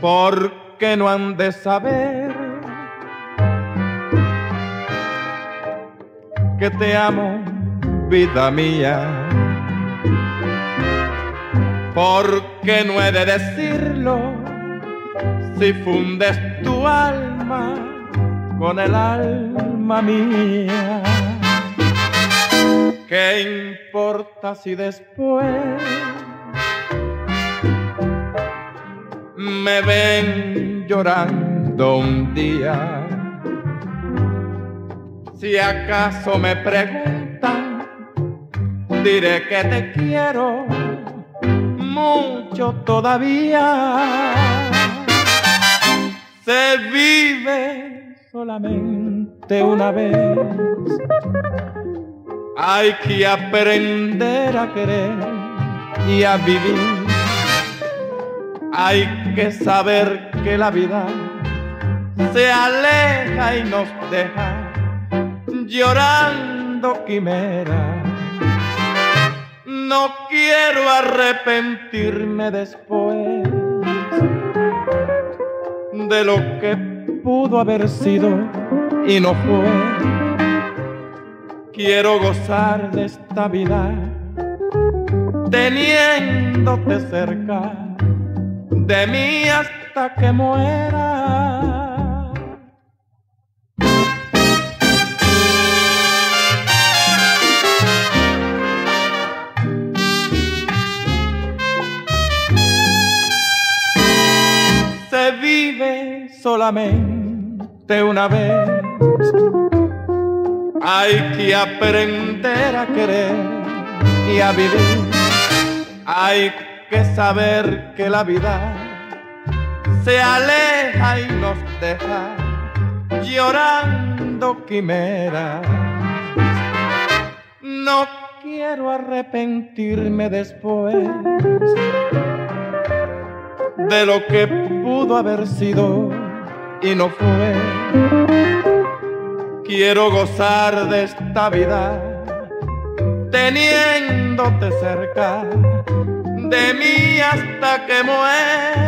porque no han de saber que te amo, vida mía. Porque no he de decirlo si fundes tu alma con el alma mía. ¿Qué importa si después me ven llorando un día. Si acaso me preguntan, diré que te quiero mucho todavía. Se vive solamente una vez. Hay que aprender a querer y a vivir hay que saber que la vida se aleja y nos deja llorando quimera. No quiero arrepentirme después de lo que pudo haber sido y no fue. Quiero gozar de esta vida teniéndote cerca de mí hasta que muera. Se vive solamente una vez. Hay que aprender a querer y a vivir. Hay que saber que la vida se aleja y nos deja llorando quimera. No quiero arrepentirme después de lo que pudo haber sido y no fue. Quiero gozar de esta vida teniéndote cerca de mí hasta que muera.